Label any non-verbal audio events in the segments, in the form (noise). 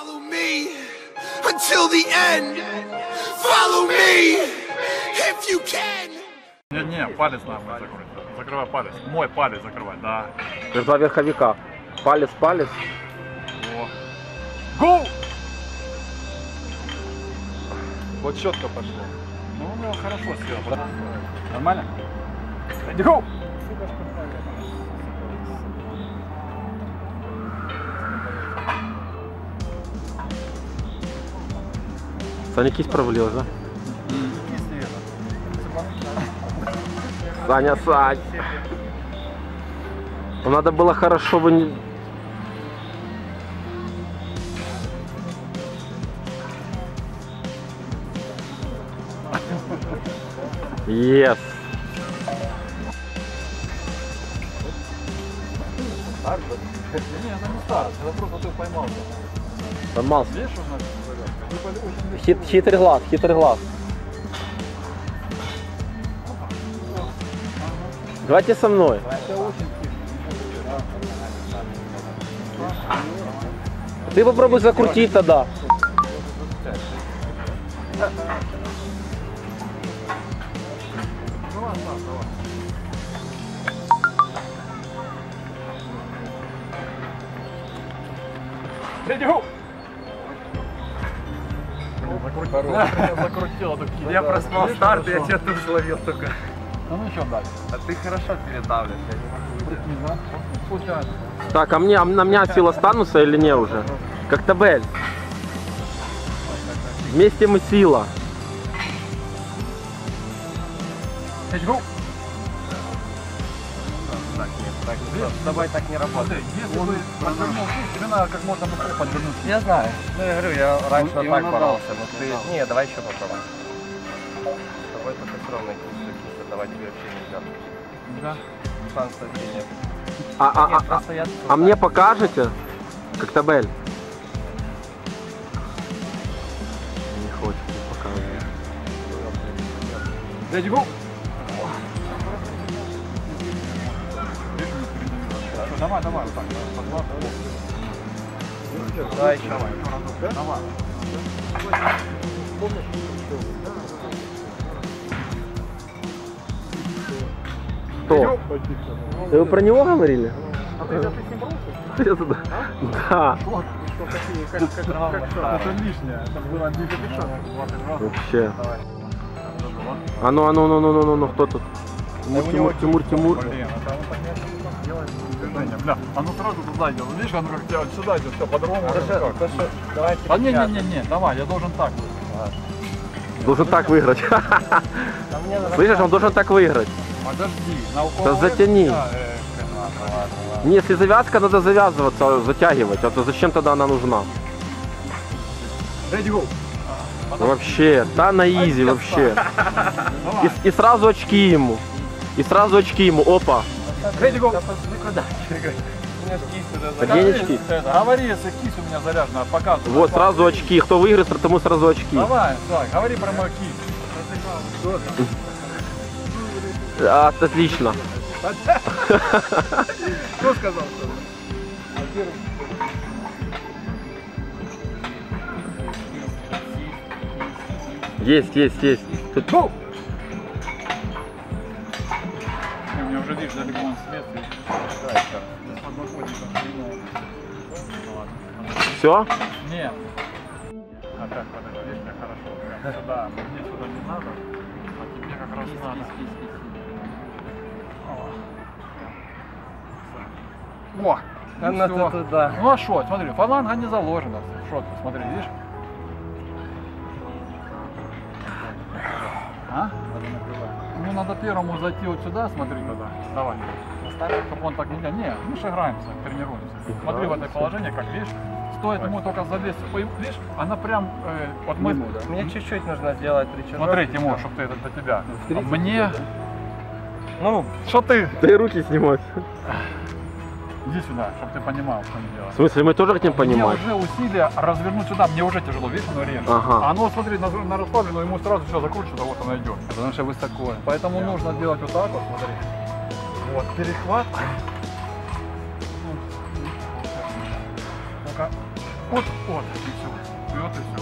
Follow me until the end. Follow me if you can. Не, не, палец надо мой закрыть. Закрывай палец. Мой палец закрывай, да. Это два верховика. Палец, палец. Во. Гоу! Вот четко пошло. Ну, у него хорошо сел. Нормально? Иди гоу! Саня кисть провалилась, да? Саня, Сань. Ну, надо было хорошо бы... не- Yes. Не, это не старость, это просто ты поймался. Поймался. Видишь, что значит завязка? Хит, хитрый глаз, хитрый глаз. Давайте со мной. Ты попробуй закрутить тогда. Иди Закрутила кисть. (laughs) Я проспал Видишь, старт, я тебя тут словил только. А ну еще дальше. А ты хорошо я не могу. Тянет. Так, а мне, а на меня сила останутся или не уже? Как табель. Вместе мы сила. Иди гоу! Так, так, с тобой так не работает. если бы подвернул кисть, тебе надо как можно быстрее подвернуть. Я знаю. Ну, я говорю, я раньше Он- и вот так он боролся. Но ты... Не, давай еще попробуем. С тобой только все равно кисть отдавать тебе вообще нельзя. Да. Шансов нет. А, а, Нет, а, а, я... а мне покажете? Как табель? Не хочет не показывать. Иди гоу! Давай, давай, вот так, по два. Давай еще. Давай. Кто? Вы про него говорили? Это да. Да, Это лишнее. Это было не запишет. вообще. А ну, а ну, ну, ну, ну, ну, ну, кто тут? Тимур, Тимур, Тимур, Тимур. Блин, это он понятно делает движение. Бля, оно сразу туда идет. Видишь, оно как тебя сюда идет, все по-другому. Хорошо, то, что... Давай Да не, не, не, не, давай, я должен так. Должен так выиграть. А. Слышишь, он должен так выиграть. Подожди, на укол. затяни. Да, э, ладно, ладно, ладно. Не, Если завязка, надо завязываться, затягивать. А то зачем тогда она нужна? Ready, go. Вообще, да на изи вообще. И, и сразу очки ему. И сразу очки ему. Опа. У меня ж кисть Говори, если кисть у меня заряжена, показывай. Вот сразу очки. Кто выиграет, тому сразу очки. Давай, так, говори про мой кисть. А, отлично. Кто сказал? Есть, есть, есть. Тут- Все? Нет. Опять подожди, видишь, как хорошо. Сюда. Мне сюда не надо. А тебе как раз надо. О! А ну на всё. ты туда. Ну а что, смотри, фаланга не заложена. Что ты, смотри, видишь? А? Ну надо первому зайти вот сюда, смотри тогда. Давай. Чтобы он так не. Не, мы же играемся, тренируемся. Смотри в это положение, как видишь. Стоит ему только залезть. Видишь, она прям, э, вот мы, Мне чуть-чуть нужно сделать рычажок. смотри, Тимур, чтобы ты это до тебя. А мне, Ну, что ты? Дай руки снимать. Иди сюда, чтобы ты понимал, что мне делать. В смысле, мы тоже хотим понимать? Мне уже усилие развернуть сюда, мне уже тяжело, видишь, оно режет. Ага. А оно, смотри, на, на расслабленную, ему сразу все закручивается, вот оно идет. Потому что высоко. Поэтому нужно делать вот так вот, смотри. Вот, перехват. Вот, вот, и все. Вот и все.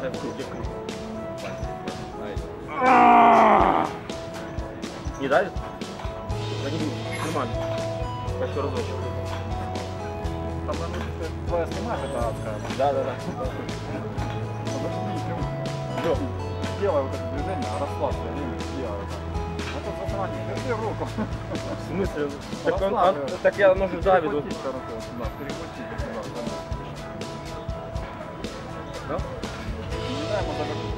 Дай в круге круг. Не давит? Да не. Нормально. Еще разочек. наверное, твоя спина это адская. Да, да, да. Подожди, Лёх. Сделай вот это движение, расслабься, ремень, сделай это. Это засранец, держи руку. В смысле? Так, он, он- так я ножи давит. Перехвати руку вот сюда, перехвати сюда, да. Не дай ему завернуть.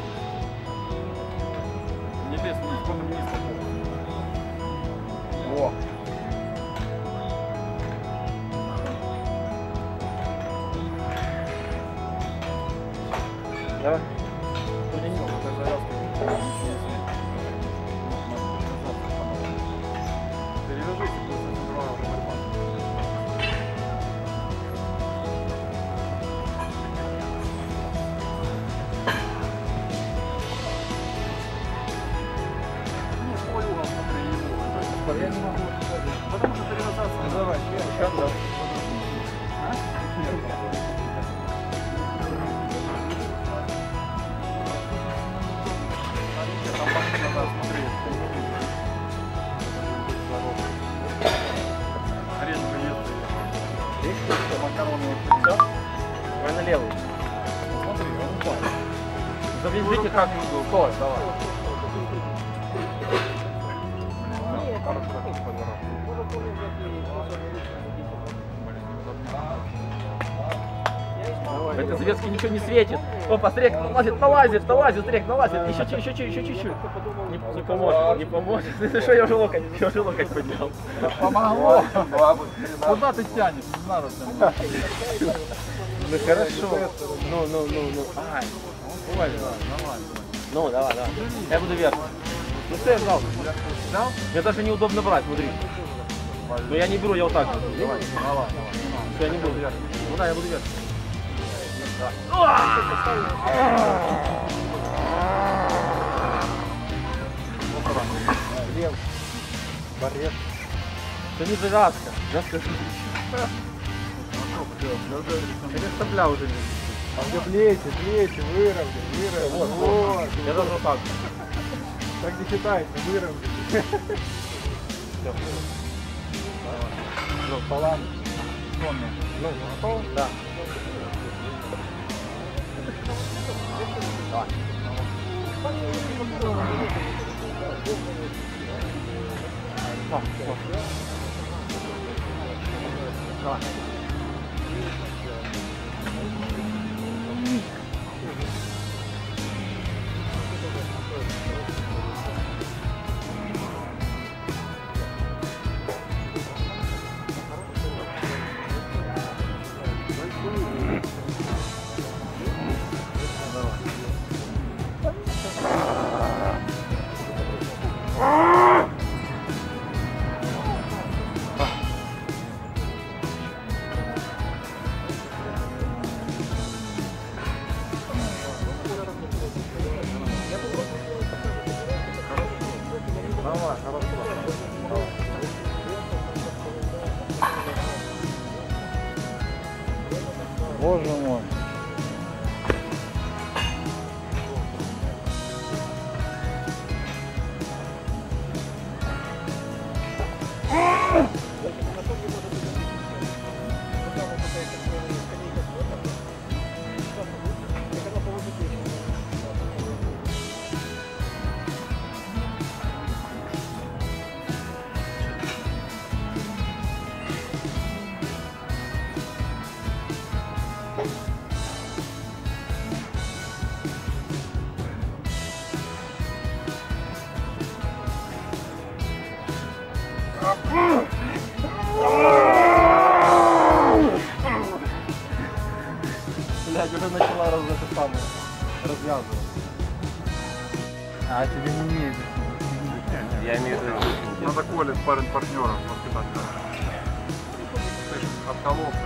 Не лезь потом вниз попал. Во. Давай. Всё, Заведите как Стой, давай. Ты этой завеске ничего не светит. Опа, стрек налазит, налазит, налазит, стрек налазит. Еще чуть, еще чуть, еще чуть-чуть. Не, не поможет, не (laughs) поможет. Что я уже локоть, я уже локоть поднял. Помогло. Куда ты тянешь? Не надо тянуть. Ну хорошо. Ну, ну, ну, ну. Давай. ну, давай, давай. Я буду вверх. Ну что я взял? Взял? Мне даже неудобно брать, смотри. Но я не беру, я вот так. Давай, давай, давай. Все, я не буду. Ну да, я буду вверх. Это не завязка. Завязка Переставля уже не. А где плечи, плечи, выровняй, выровняй. Вот, вот. Я даже вот так. Так не считается, выровняй. Ну, баланс. Ну, готов? Да. Боже мой. Это самое развязывать. А тебе не умеет. Я имею в виду... Надо Коле парень партнеров воспитать. Ты ж откололся,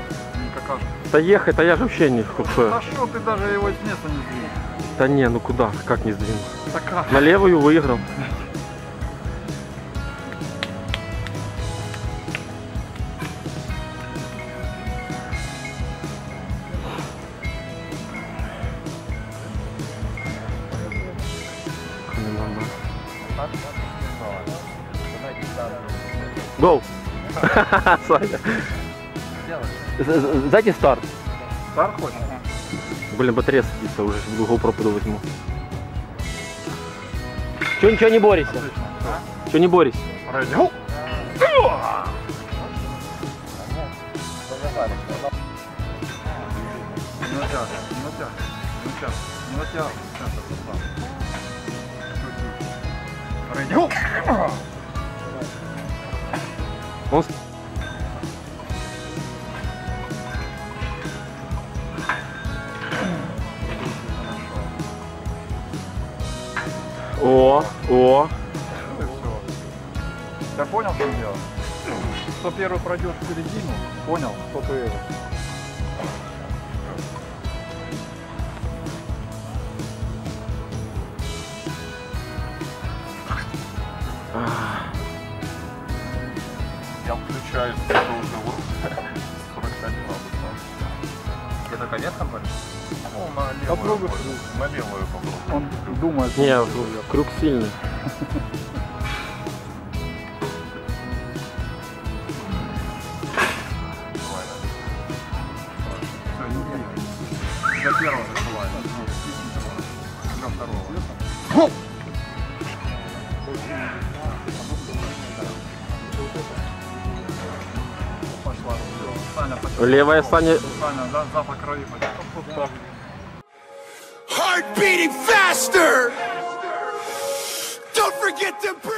не какашка. Да ехать, а я же вообще не хочу. Да что ты даже его с места не сдвинул? Да не, ну куда, как не сдвину. Да как? На левую выиграл. Гол! (laughs) Саня. Сзади старт. Стар хочешь? Блин, батарея садится уже, сейчас GoPro пойду возьму. Че, ничего не борись. Че не борись. Ready? Go! О, о. И все. Я понял, что делать? Кто первый пройдет в середину, понял, кто ты Я включаю на левую. Попробуй. На левую попробуй. Он думает, Не, он круг сильный. До первого закрывай. До второго. Левая Саня. Саня, да, за по start beating faster. Don't forget to breathe.